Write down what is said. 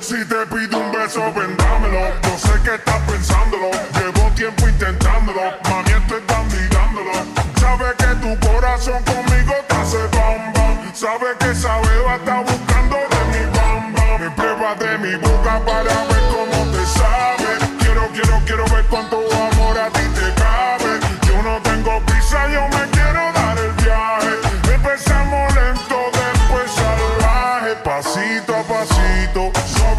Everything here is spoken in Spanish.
Si te pido un beso, vendámelo. Yo sé que estás pensándolo. Llevo tiempo intentándolo. Mami, estoy dando y dándolo. Sabe que tu corazón conmigo te hace bam bam. Sabe que esa beba está buscando de mi bam bam. Me prueba de mi boca para ver cómo te sabe. Quiero, quiero, quiero ver cuánto amor a ti te cabe. Yo no tengo prisa, yo me quiero dar el viaje. Empezamos lento, después salvaje. Pasito a pasito,